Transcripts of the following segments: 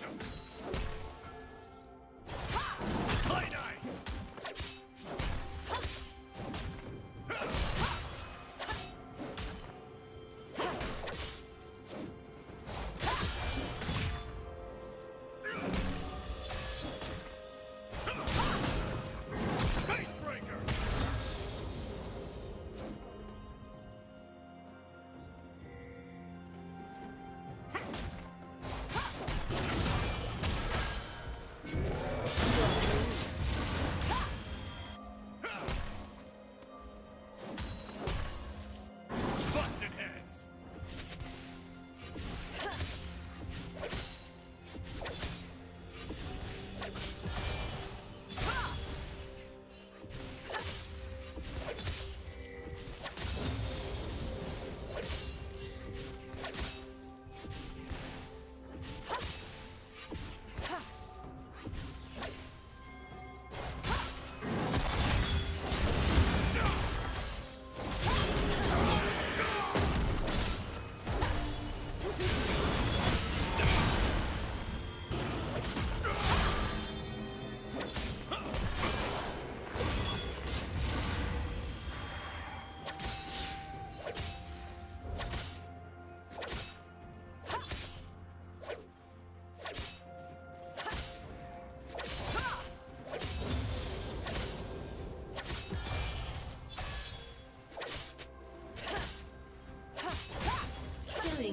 Play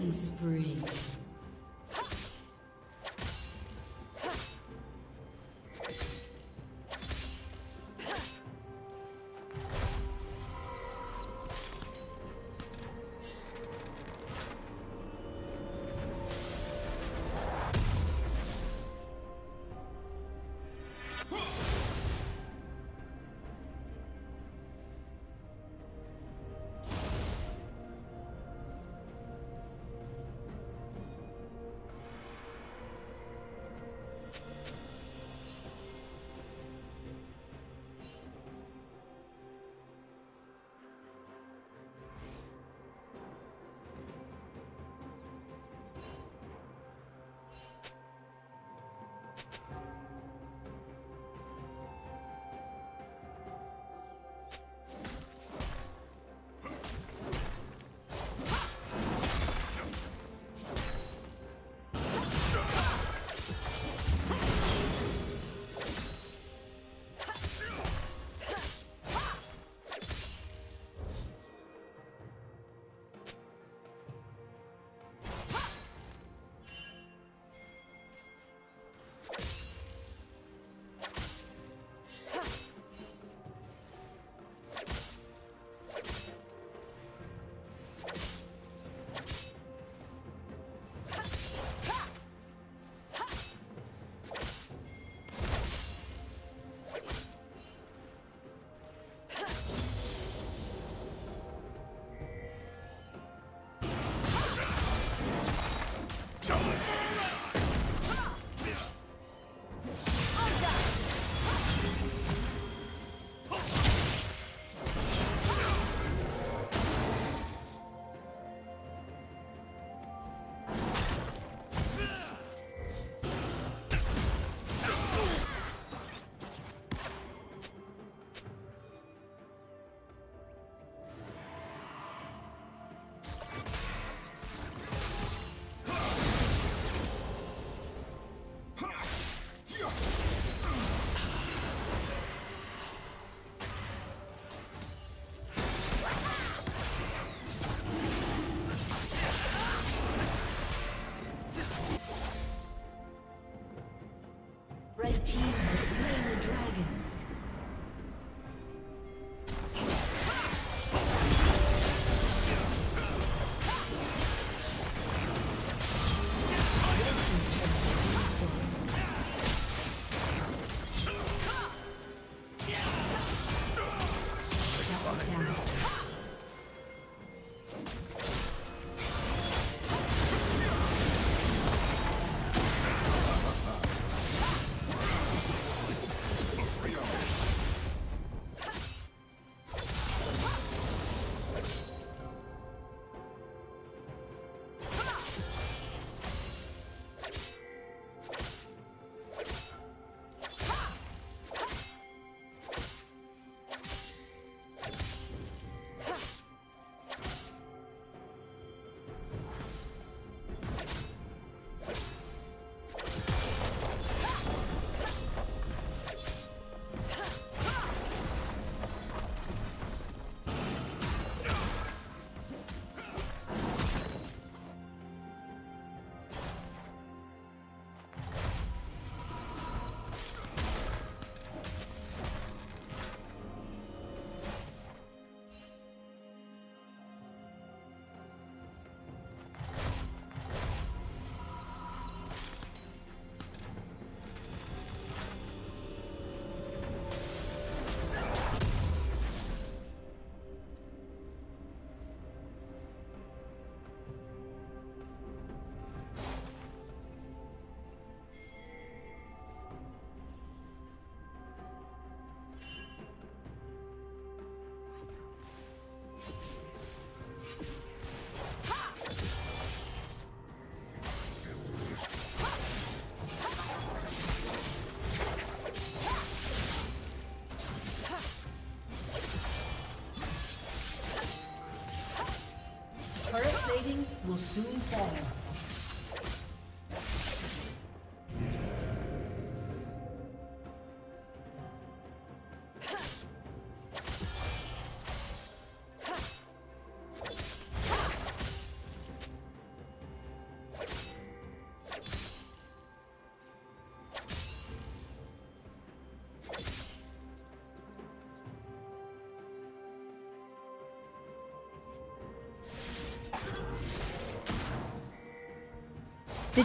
Killing spree. Will soon fall.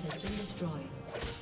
has been destroyed.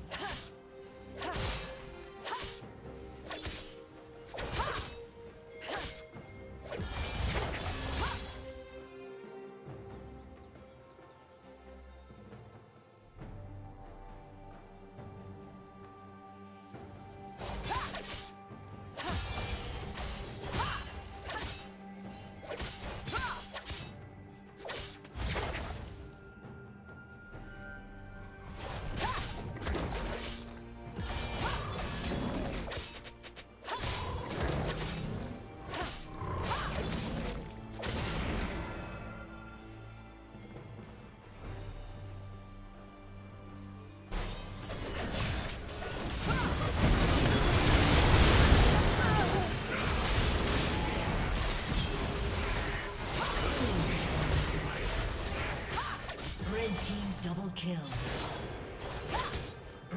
Kill.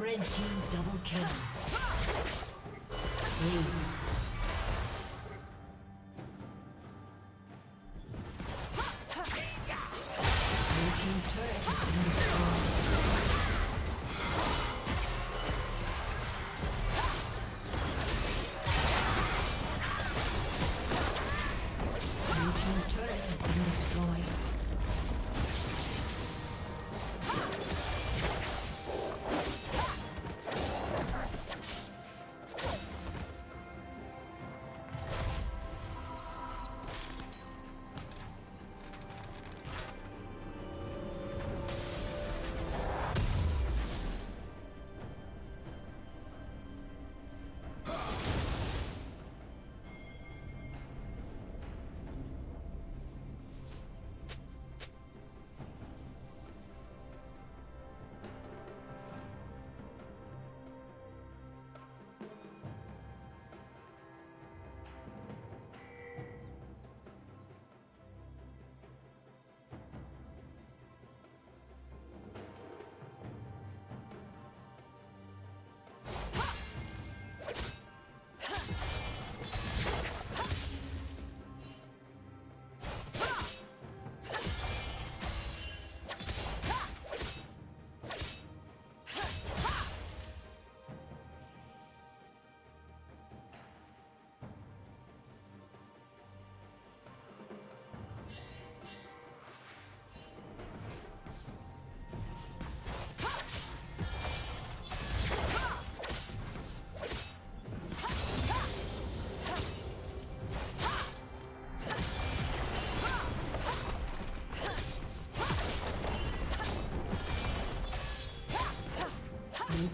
Red team double kill. Blue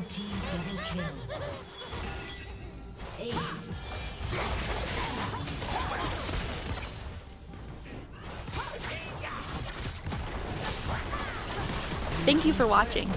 Red team double kill. Thank you for watching.